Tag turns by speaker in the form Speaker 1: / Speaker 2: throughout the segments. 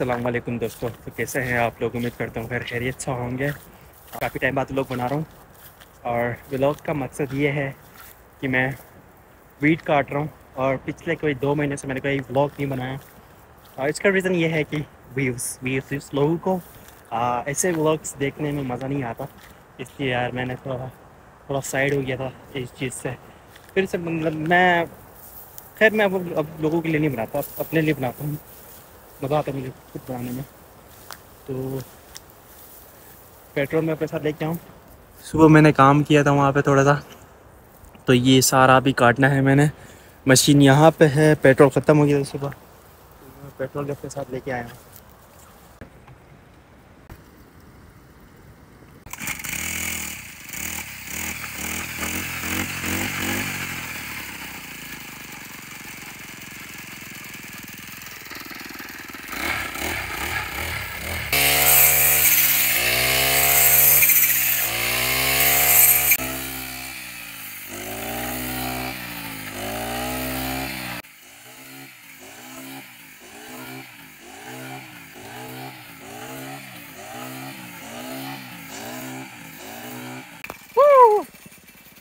Speaker 1: वालेकुम दोस्तों। तो कैसे हैं आप लोग? उम्मीद करता हूँ खैर खैरियत से होंगे। काफ़ी टाइम बाद लोग बना रहा हूँ। और व्लॉग का मकसद ये है कि मैं वीट काट रहा हूँ। और पिछले कोई दो महीने से मैंने कोई व्लॉग नहीं बनाया। और इसका रीज़न ये है कि व्यूज़ व्यूज़ लोगों को आ, ऐसे व्लॉग्स देखने में मज़ा नहीं आता। इसलिए यार मैंने थोड़ा थोड़ा साइड हो गया था इस चीज़ से। फिर से मतलब मैं खैर मैं अब लोगों के लिए नहीं बनाता अपने लिए बनाता हूँ। मज़ा आता है मुझे खुद बनाने में। तो पेट्रोल मैं अपने साथ लेके आऊँ। सुबह मैंने काम किया था वहाँ पे थोड़ा सा तो ये सारा भी काटना है मैंने। मशीन यहाँ पे है, पेट्रोल ख़त्म हो गया था सुबह। तो पेट्रोल अपने साथ लेके आया हूँ।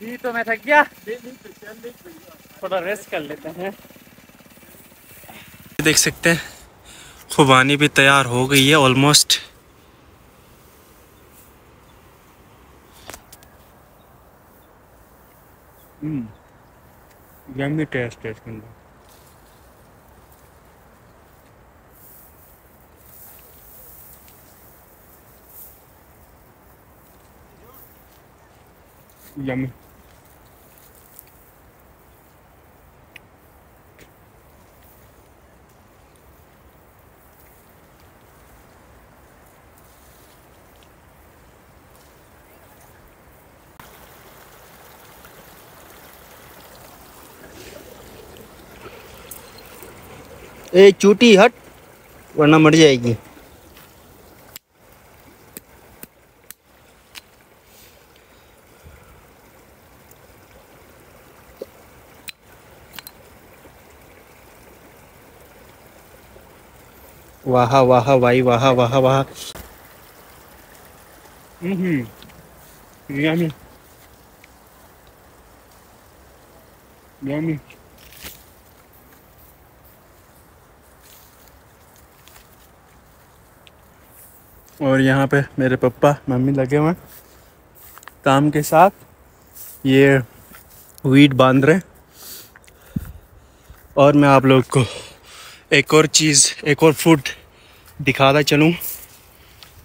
Speaker 1: जी तो मैं थक गया। थोड़ा रेस्ट कर लेते हैं। देख सकते हैं खुबानी भी तैयार हो गई है ऑलमोस्ट यम्मी टेस्ट है इसके अंदर। यम्मी ए, चूटी हट, वरना मर जाएगी। वाह वाह वाई वाह वाह वाह। हम्म यम्मी यम्मी और यहाँ पे मेरे पापा मम्मी लगे हुए हैं। काम के साथ ये वीट बाँध रहे और मैं आप लोग को एक और चीज़, एक और फ्रूट दिखाता चलूँ।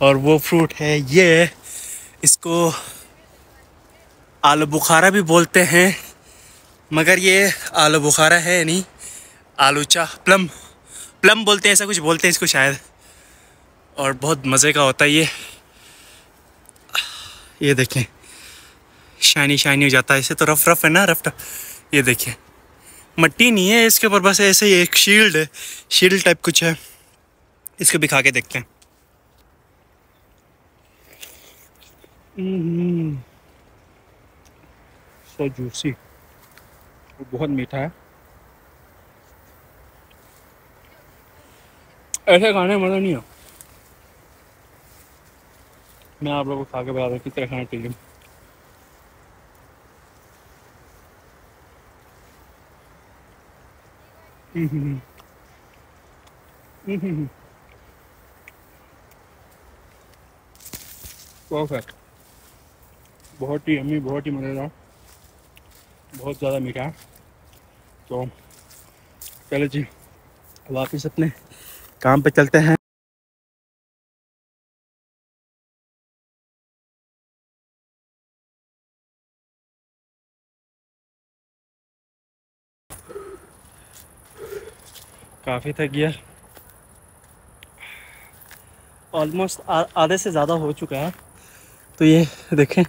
Speaker 1: और वो फ्रूट है ये, इसको आलू बुखारा भी बोलते हैं। मगर ये आलू बुखारा है नहीं आलूचा प्लम प्लम बोलते हैं, ऐसा कुछ बोलते हैं इसको शायद। और बहुत मज़े का होता है ये। ये देखें। शाइनी शाइनी हो जाता है। इसे तो रफ रफ है ना, रफ रफ ये देखें। मट्टी नहीं है इसके ऊपर, बस ऐसे ही एक शील्ड है। शील्ड टाइप कुछ है। इसको भी खा के देखते हैं। सो जूसी वो बहुत मीठा है। ऐसे खाने मज़ा नहीं है मैं आप लोगों को खा के बता दूँ किस तरह खाना चाहिए परफेक्ट बहुत ही अम्मी बहुत ही मज़ेदार। बहुत ज़्यादा मीठा। तो चलो जी, वापस अपने काम पे चलते हैं। काफ़ी थक गया। ऑलमोस्ट आधे से ज़्यादा हो चुका है। तो ये देखें।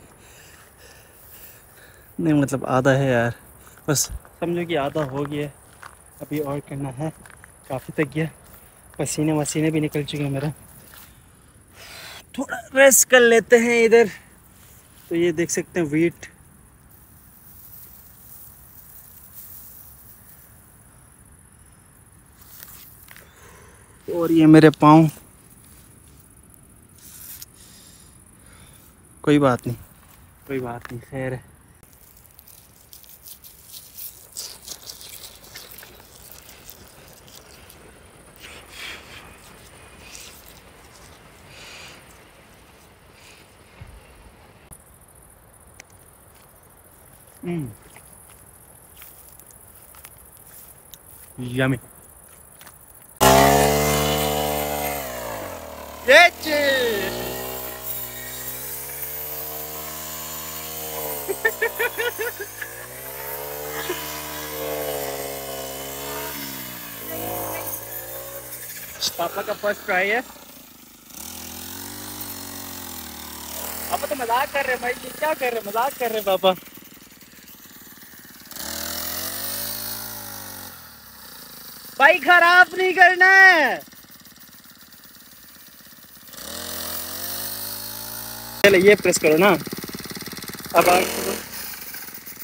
Speaker 1: नहीं मतलब आधा है यार। बस समझो कि आधा हो गया। अभी और करना है। काफ़ी थक गया। पसीने वसीने भी निकल चुके हैं मेरा। थोड़ा रेस्ट कर लेते हैं इधर। तो ये देख सकते हैं वीट और ये मेरे पाँव कोई बात नहीं कोई बात नहीं खैर है Mm. Yummy. पापा का फ़र्स्ट ट्राई है। पापा तो मज़ाक कर रहे भाई क्या कर रहे मज़ाक कर रहे पापा। भाई खराब नहीं करना है। चलो ये प्रेस करो ना। अब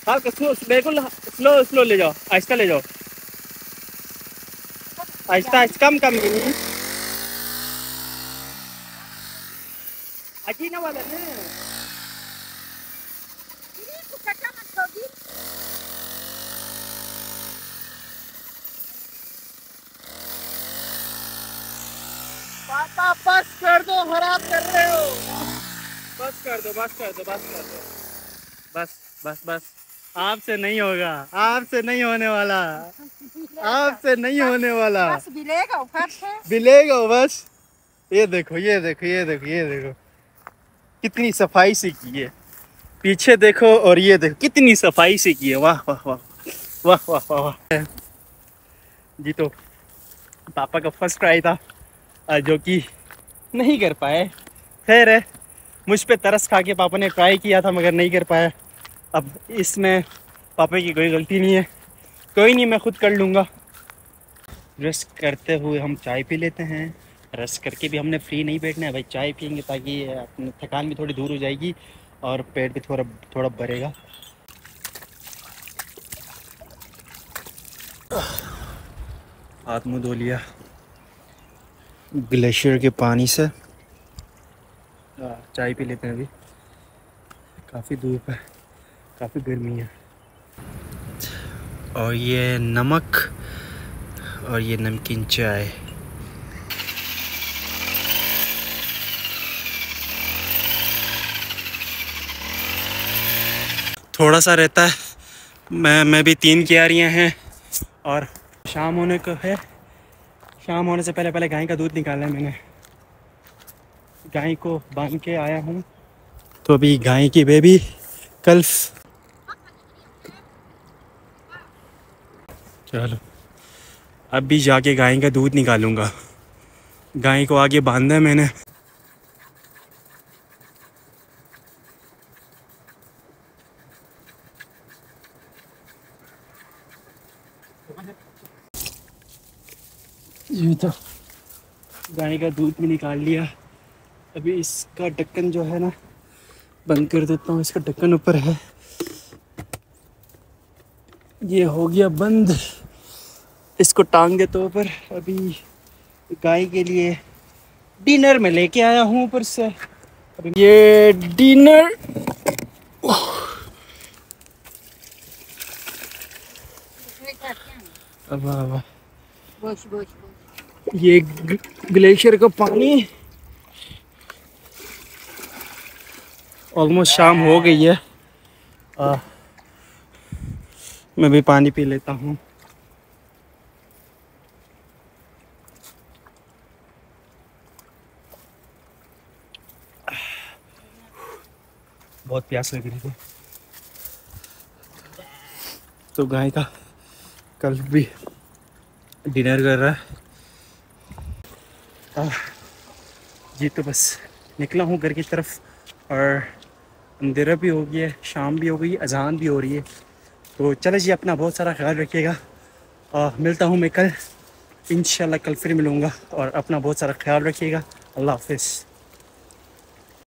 Speaker 1: हाँ स्लो बिल्कुल स्लो स्लो ले जाओ, आहिस्ता ले जाओ। आहिस्ता आहिस्ता कम कम अजीना वाला ना पापा बस कर दो खराब कर रहे हो। बस कर दो बस कर दो बस कर दो। बस बस बस। आपसे नहीं होगा आपसे नहीं होने वाला। आपसे नहीं होने वाला।
Speaker 2: बस बिलेगा
Speaker 1: बिलेगा बस। ये देखो ये देखो ये देखो ये देखो। कितनी सफ़ाई से की है। पीछे देखो और ये देखो कितनी सफ़ाई से की है। वाह वाह वाह। वाह वाह वाह वाह। जी तो पापा का फ़र्स्ट ट्राई था जो कि नहीं कर पाए। खैर है मुझ पर तरस खा के पापा ने ट्राई किया था मगर नहीं कर पाया। अब इसमें पापा की कोई गलती नहीं है। कोई नहीं मैं खुद कर लूँगा। रेस्ट करते हुए हम चाय पी लेते हैं। रेस्ट करके भी हमने फ्री नहीं बैठना है। भाई चाय पियेंगे ताकि अपनी थकान भी थोड़ी दूर हो जाएगी और पेट भी थोड़ा थोड़ा भरेगा। हाथ मुँह धो लिया। ग्लेशियर के पानी से। चाय पी लेते हैं अभी। काफ़ी धूप है काफ़ी गर्मी है। और ये नमक और ये नमकीन चाय। थोड़ा सा रहता है। मैं मैं भी तीन क्यारियाँ हैं और शाम होने को है। शाम होने से पहले पहले गाय का दूध निकाला है मैंने। गाय को बाँध के आया हूँ। तो अभी गाय की बेबी कल चलो। अब भी जाके गाय का दूध निकालूँगा। गाय को आगे बांधा है मैंने। ये तो गाय का दूध भी निकाल लिया। अभी इसका ढक्कन जो है ना बंद कर देता हूँ। इसका ढक्कन ऊपर है। ये हो गया बंद। इसको टांग देता हूँ पर अभी गाय के लिए डिनर में लेके आया हूँ ऊपर से। ये डिनर अब अब ये ग्लेशियर का पानी। ऑलमोस्ट शाम हो गई है। आ, मैं भी पानी पी लेता हूँ। बहुत प्यास लग रही थी। तो गाय का कल भी डिनर कर रहा है। जी तो बस निकला हूँ घर की तरफ़ और अंधेरा भी हो गया शाम भी हो गई अजान भी हो रही है। तो चले जी, अपना बहुत सारा ख्याल रखिएगा। मिलता हूँ मैं कल। इन कल फिर मिलूँगा और अपना बहुत सारा ख्याल रखिएगा। अल्लाह हाफिज़।